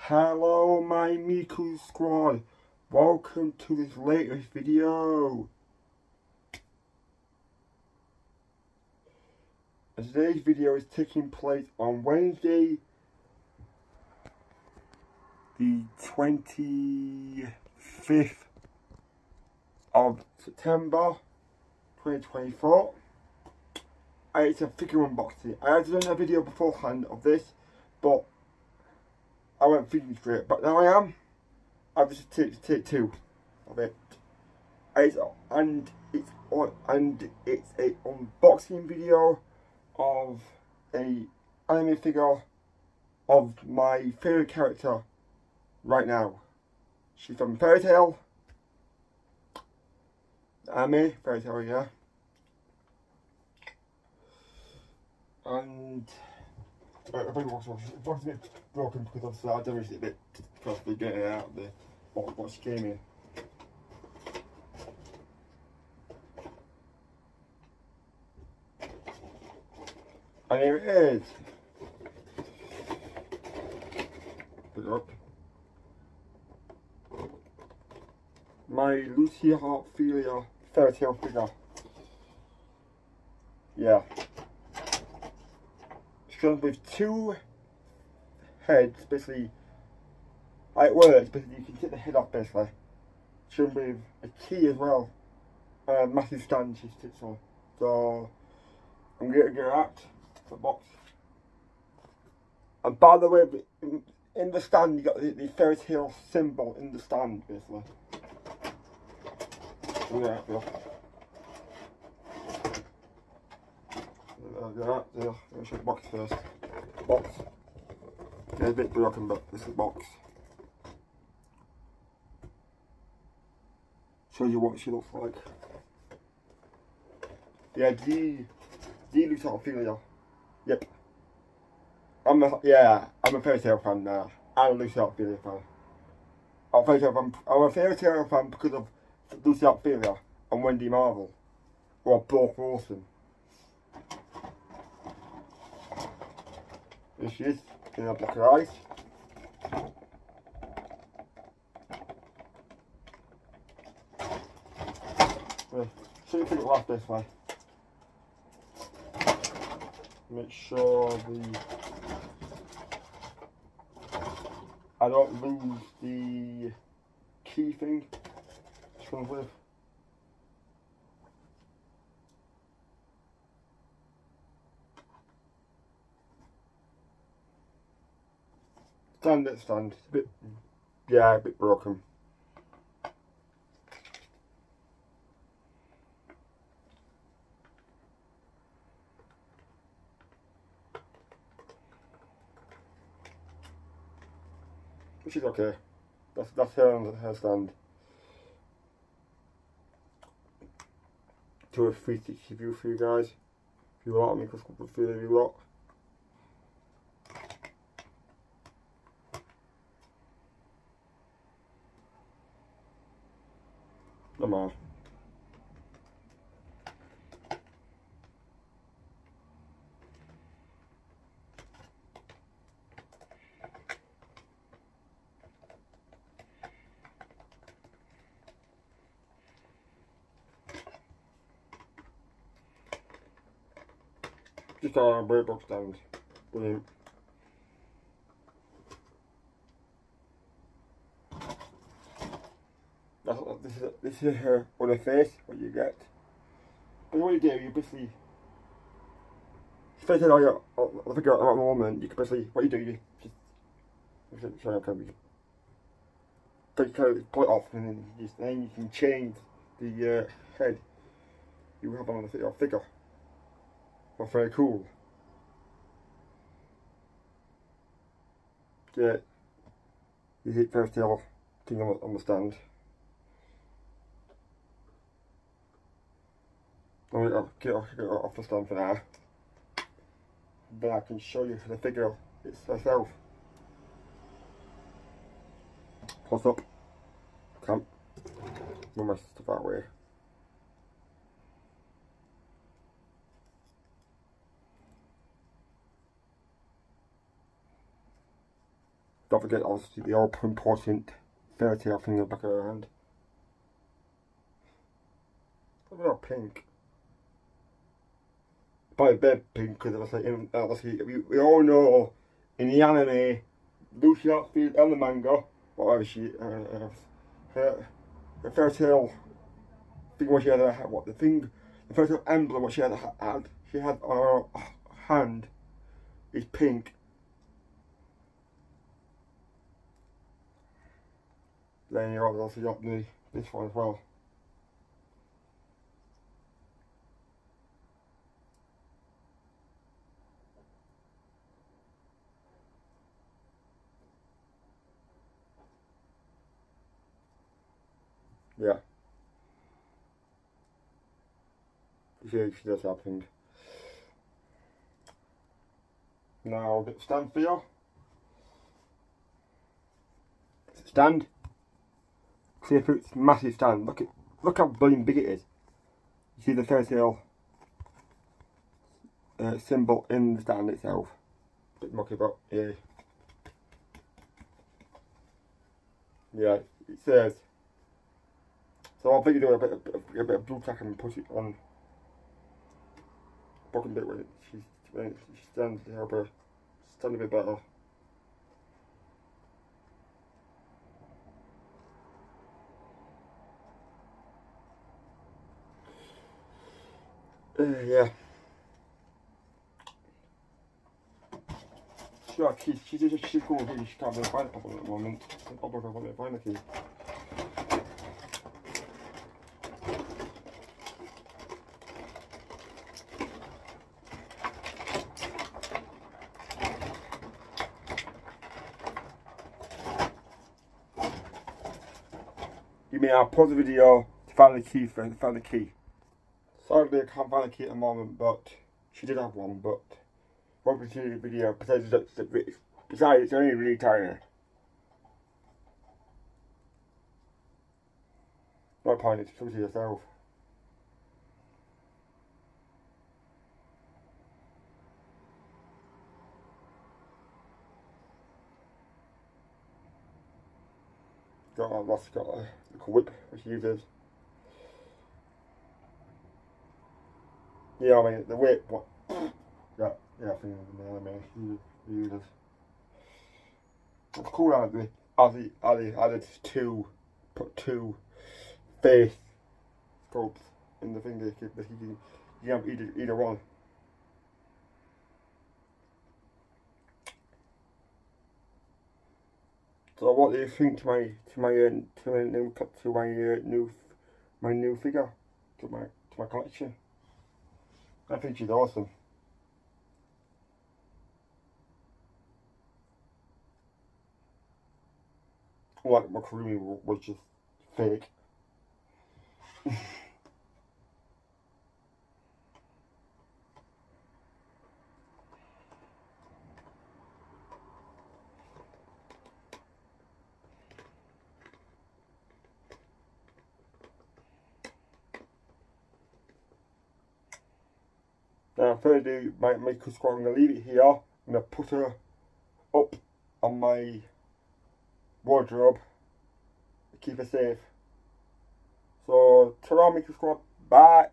Hello my Miku squad, welcome to this latest video. Today's video is taking place on Wednesday the 25th of September 2024 and uh, it's a figure unboxing. I had done a video beforehand of this but I went thinking straight, but now I am. I've just take, take two of it. Uh, it's, and it's and it's a unboxing video of a anime figure of my favourite character right now. She's from Fairy Tail. Anime, Fairy Tail, yeah. And uh, I think it was a bit broken because obviously I damaged it a bit possibly getting it out of the box what she came in. And here it is. Put it up. My Lucy Heartfilia Fairy Tail figure. Yeah comes with two heads, basically. How it works, basically, you can take the head off, basically. Shown with a key as well. Uh, a massive stand she sits on. So, I'm going to get out the box. And by the way, in, in the stand, you got the, the Fairy Tail symbol in the stand, basically. Yeah, yeah. that, there. Let me show the box first. Box. Yeah, a bit broken, but this is box. Shows you what she looks like. Yeah, D, D looks like Heartfilia. Yep. I'm a, yeah, I'm a Fairy Tail fan now. I'm a Lucy Heartfilia fan. I'm a Fairy Tail fan, I'm a Fairy Tail fan because of Lucy Heartfilia and Wendy Marvel. Or Brooke Wilson. There she is, in her black eyes. Well, see if it left this way. Make sure the I don't lose the key thing. One's with? Stand it, stand. It's a bit, yeah, a bit broken. Which is okay. That's that's her her stand. To a 360 view for you guys. If you want me, because I could feel you lot. Come on. Just a bird box stand. Brilliant. That's this is this is her on her face. What you get. But what you do, you basically. In on your, I figure out at the moment, you can basically, what you do, you just, sorry, okay, you take kind of pull it off and then you, just, then you can change the uh, head you have on the, figure. That's very cool. Yeah, you hit first tail thing on, on the stand. I'll get off, get off the stand for now. Then I can show you the figure itself. Close up. can't move my stuff that way. Don't forget obviously the all important Fairy Tail thing in the back of her hand. Look at that pink. A bit pink because obviously, obviously we, we all know in the anime, Lucy Heartfilia and the manga, whatever she, uh, uh, her, her Fairy Tail thing what she had, her, what the thing, the Fairy Tail emblem what she had, had she had on her hand is pink. Then you also got the this one as well. Yeah. She, she does something. Now get stand for you. Stand. See if it's massive stand. Look at look how bloody big it is. You see the fairy uh, symbol in the stand itself. Bit mucky but yeah. Yeah, it says so I'll do a bit, of, a bit of blue tack and put it on bottom bit where she, when stands to help her stand a bit better. Uh, yeah. Sure, she's, she's, she's going, she can't find couple at the moment. I'll probably find a key. You may have pause the video to find the key for find the key. Sadly I can't find the key at the moment but she did have one but won't see the video besides besides it's only really tiny. No point, it's to yourself. got a, that's got a, a whip which uses. Yeah, I mean the whip. What? Yeah, yeah, I think the anime he, he uses. It's cool how the Ozzy added added two, put two face scopes in the thing that he, can you have either either one. So what do you think to my to my uh, to my new to my uh, new my new figure to my to my collection? I think she's awesome. Like Makarumi was just fake. Now I'm going to do my Miku squad, I'm going to leave it here. I'm going to put her up on my wardrobe keep her safe. So, ta-ra Miku squad, bye.